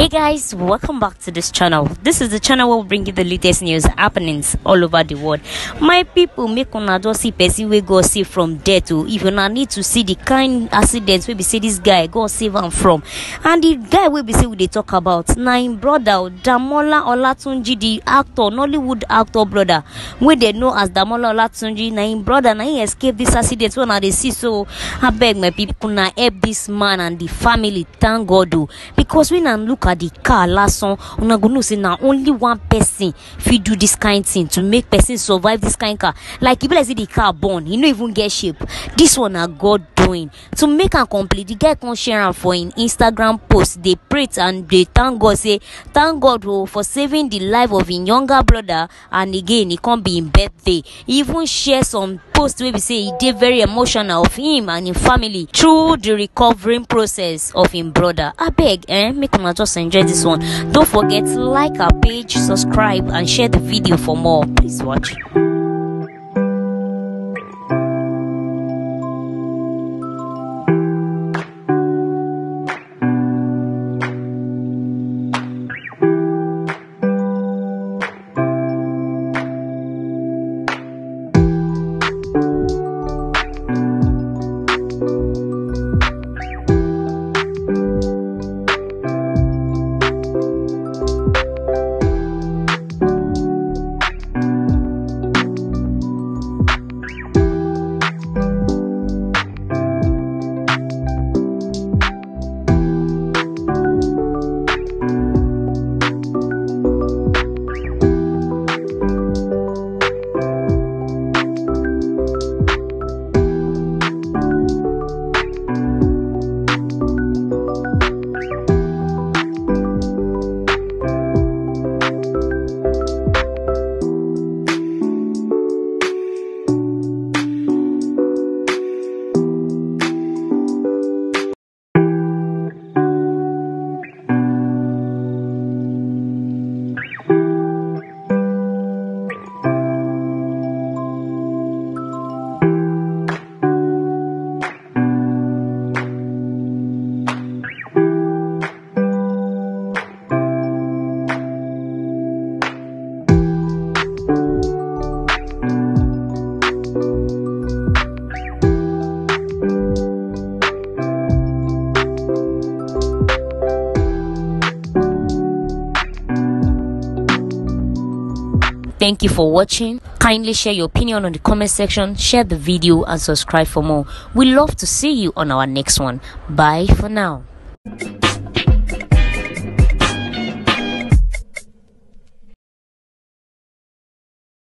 Hey guys, welcome back to this channel. This is the channel where we bring you the latest news happenings all over the world. My people, make una just see person wey God save from death to if una need to see the kind accidents wey be see this guy go save him from. And the guy wey be say we dey talk about nine brother oh, Damola Olatunji, the actor, Nollywood actor brother wey dey know as Damola Olatunji. nine brother na him escape this accident una dey see so I beg my people na help this man and the family thank God o because when una look at the car lasan una go know say na only one person fit do this kind thing to make person survive this kind car. Like e be like say the car burn e no even get shape. This one na god doing. To make am complete the guy come share am for him instagram post. Dey pray and dey thank god say thank god o for saving the life of him younger brother and again e come be him birthday. E even share some post wey be say e dey very emotional of him and him family through the recovering process of him brother. Abeg eh make una just enjoy this one don't forget to like our page subscribe and share the video for more please watch. Thank you for watching. Kindly share your opinion on the comment section, share the video, and subscribe for more. We love to see you on our next one. Bye for now.